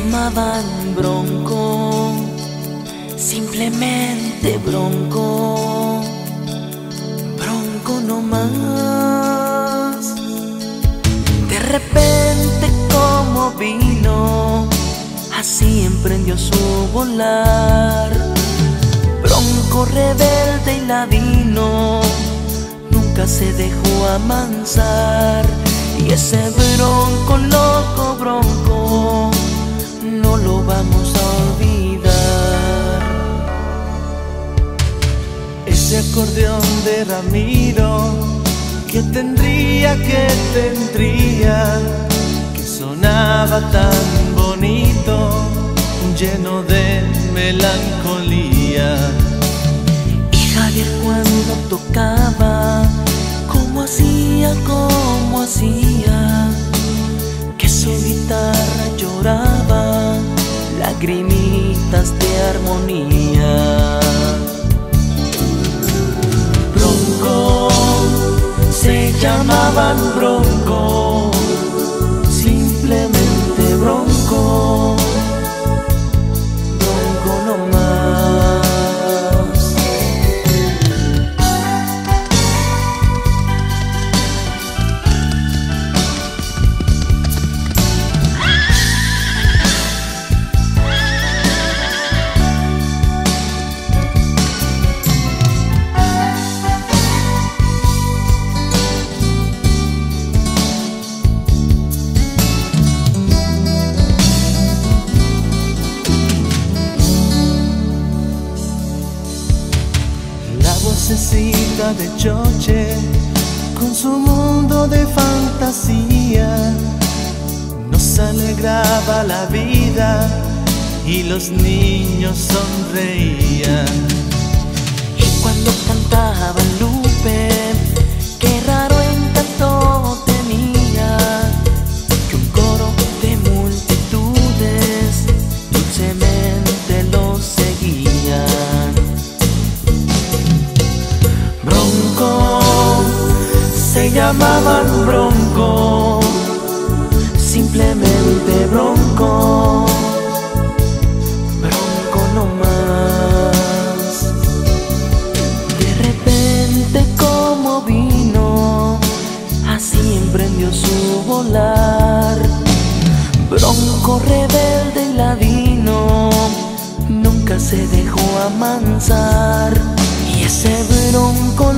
llamaban Bronco, simplemente Bronco, Bronco no más. De repente como vino, así emprendió su volar. Bronco rebelde y ladino, nunca se dejó amansar. Y ese bronco vamos a olvidar. Ese acordeón de Ramiro que tendría, que tendría, que sonaba tan bonito, lleno de melancolía. Y Javier cuando tocaba, como hacía, como hacía, de armonía. Bronco, se llamaban Bronco, vocecita de Choche con su mundo de fantasía nos alegraba la vida y los niños sonreían. Y cuando cantaba llamaban Bronco, simplemente Bronco. Bronco no más. De repente como vino, así emprendió su volar. Bronco rebelde y ladino, nunca se dejó amansar. Y ese bronco